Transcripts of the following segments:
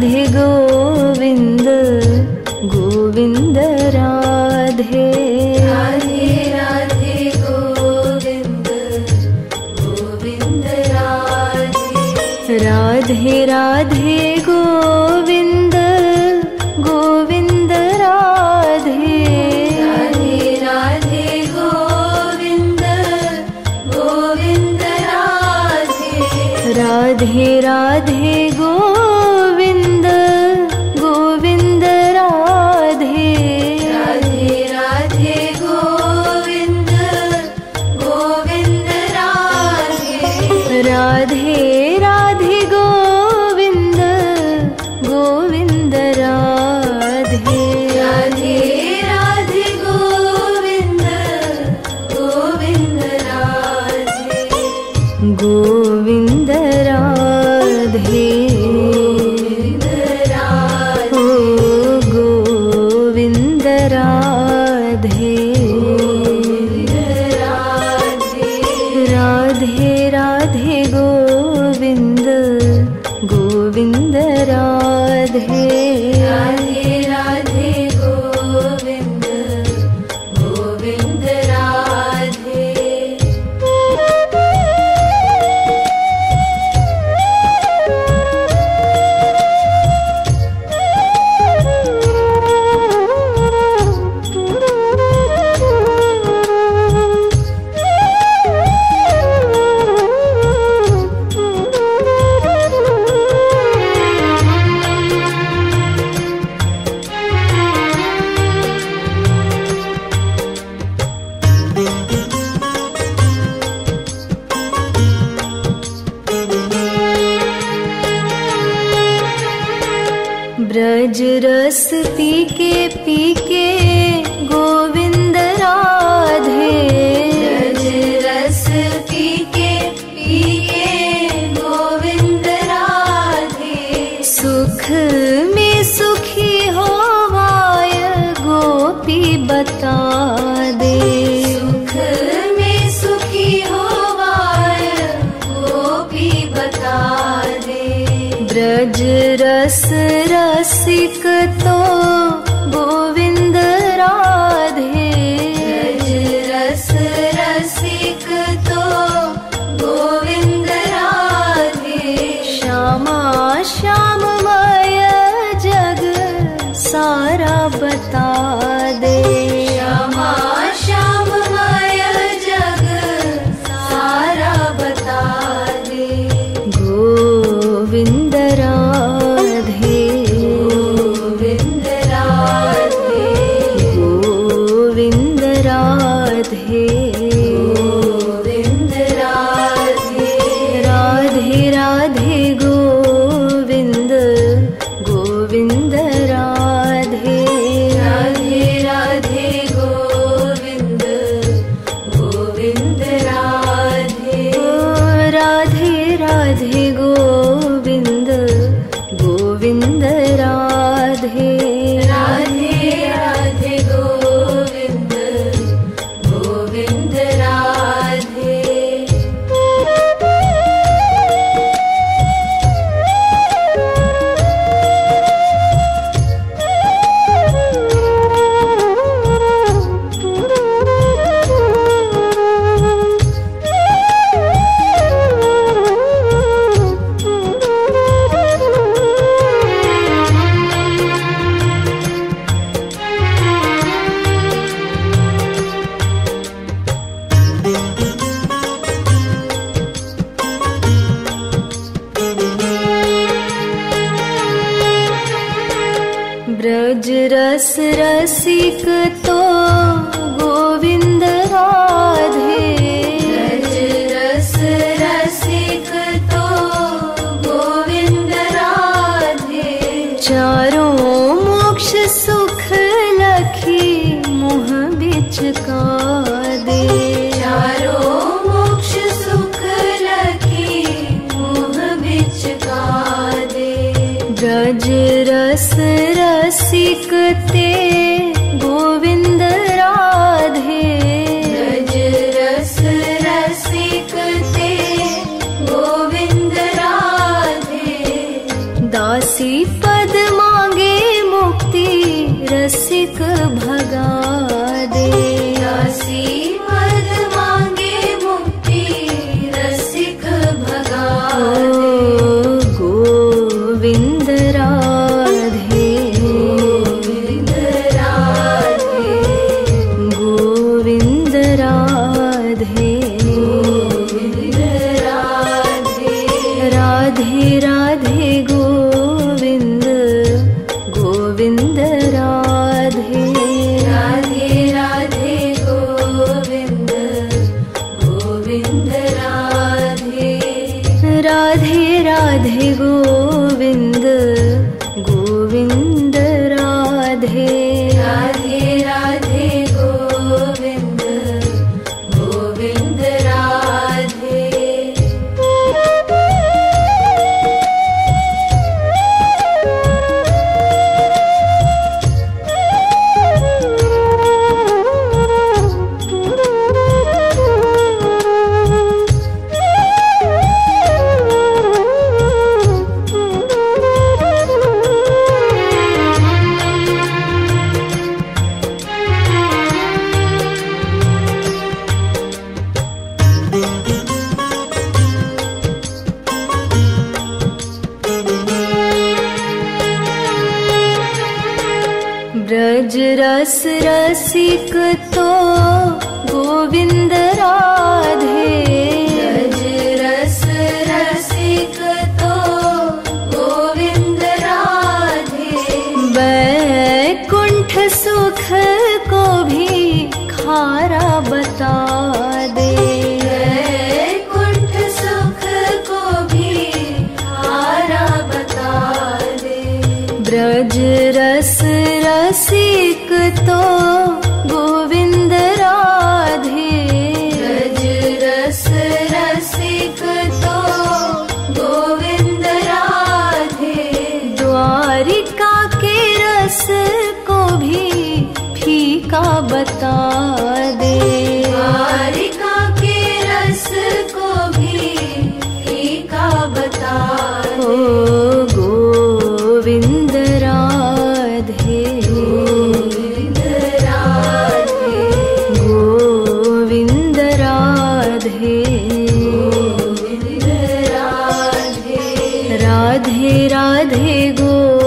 गोविन्द गोविन्द राधे। राधे गोविन्द गोविन्द राधे। राधे राधे गोविन्द गोविन्द राधे राधे गोविन्द गोविन्द राधे। राधे राधे सारा बता रस रसिक could रसिक तो गोविंद राधे। रज रस रसिक तो गोविंद राधे। वैकुंठ सुख को भी खारा बता दे। वैकुंठ सुख को भी खारा बता दे। ब्रज रस रसिक तो राधे गो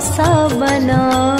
बना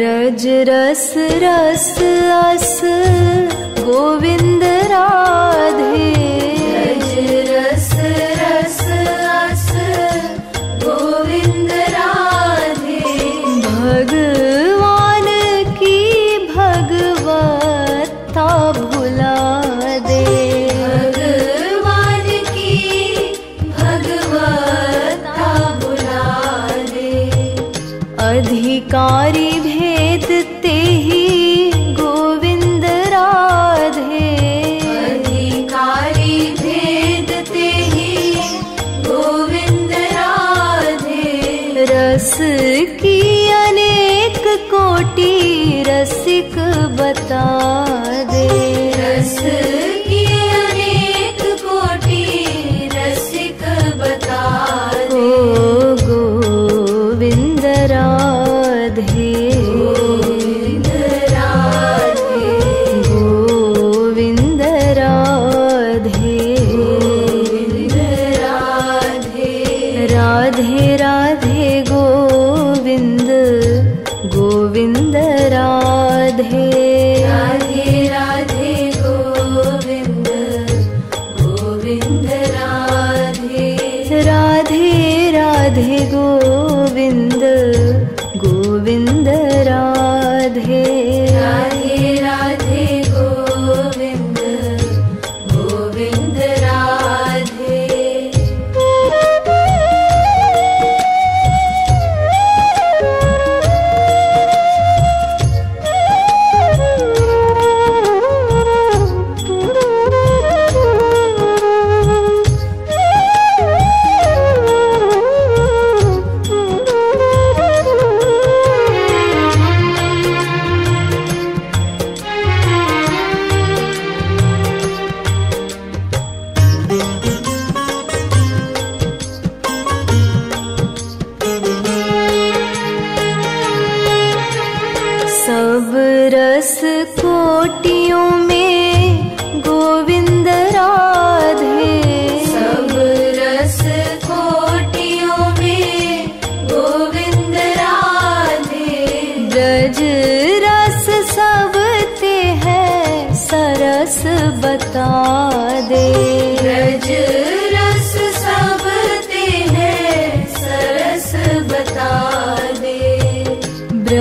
रजरस रस रस अस। गोविन्द राधे। की अनेक कोटि रसिक बता।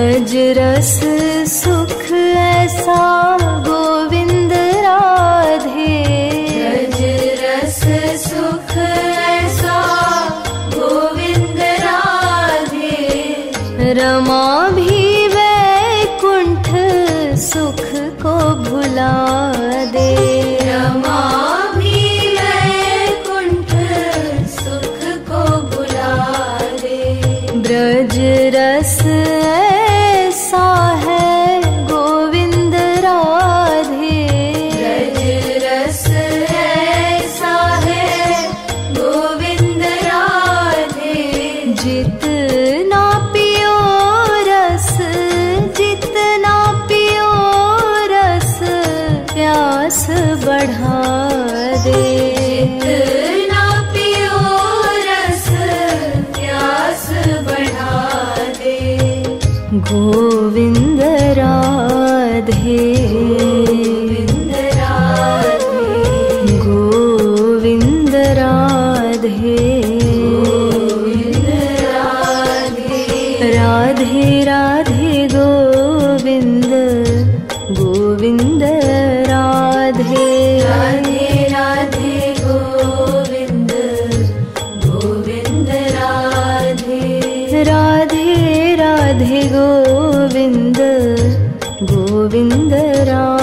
जरस सुख ऐसा गोविन्द राधे। अजरस सुख ऐसा गोविन्द राधे। रमा भी वैकुण्ठ सुख को भुला राधे राधे गोविन्द गोविन्द राम।